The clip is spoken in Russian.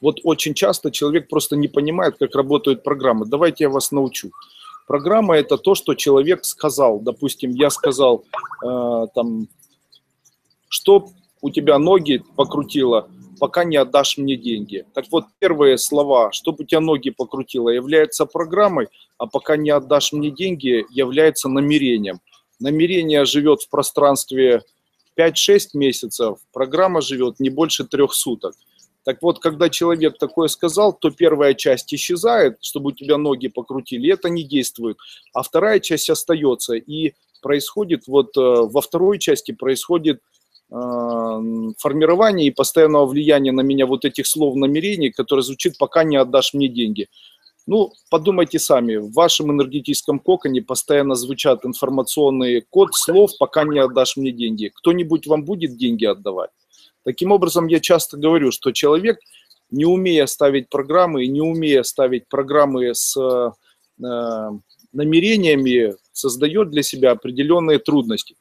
Вот очень часто человек просто не понимает, как работают программы. Давайте я вас научу. Программа – это то, что человек сказал. Допустим, я сказал, э, там, что у тебя ноги покрутило, пока не отдашь мне деньги. Так вот, первые слова, чтобы у тебя ноги покрутило, является программой, а пока не отдашь мне деньги, является намерением. Намерение живет в пространстве 5-6 месяцев, программа живет не больше трех суток. Так вот, когда человек такое сказал, то первая часть исчезает, чтобы у тебя ноги покрутили, это не действует, а вторая часть остается. И происходит, вот э, во второй части происходит э, формирование и постоянного влияния на меня вот этих слов намерений, которые звучит «пока не отдашь мне деньги». Ну, подумайте сами, в вашем энергетическом коконе постоянно звучат информационные код слов «пока не отдашь мне деньги». Кто-нибудь вам будет деньги отдавать? Таким образом, я часто говорю, что человек, не умея ставить программы, не умея ставить программы с э, намерениями, создает для себя определенные трудности.